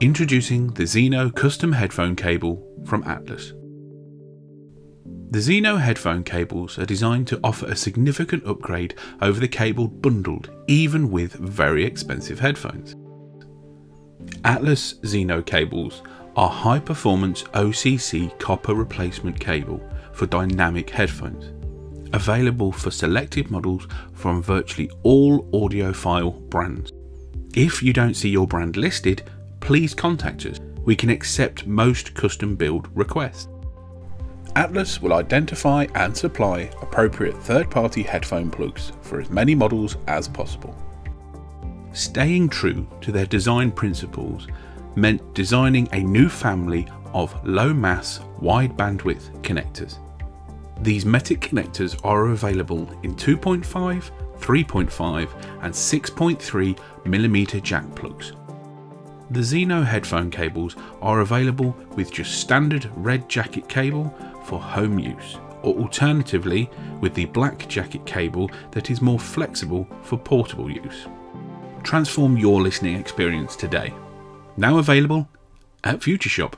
Introducing the Zeno custom headphone cable from Atlas. The Zeno headphone cables are designed to offer a significant upgrade over the cable bundled even with very expensive headphones. Atlas Zeno cables are high performance OCC copper replacement cable for dynamic headphones, available for selected models from virtually all audiophile brands. If you don't see your brand listed, please contact us. We can accept most custom build requests. Atlas will identify and supply appropriate third party headphone plugs for as many models as possible. Staying true to their design principles meant designing a new family of low mass, wide bandwidth connectors. These Metik connectors are available in 2.5, 3.5 and 6.3 mm jack plugs. The Zeno headphone cables are available with just standard red jacket cable for home use or alternatively with the black jacket cable that is more flexible for portable use. Transform your listening experience today. Now available at Future Shop.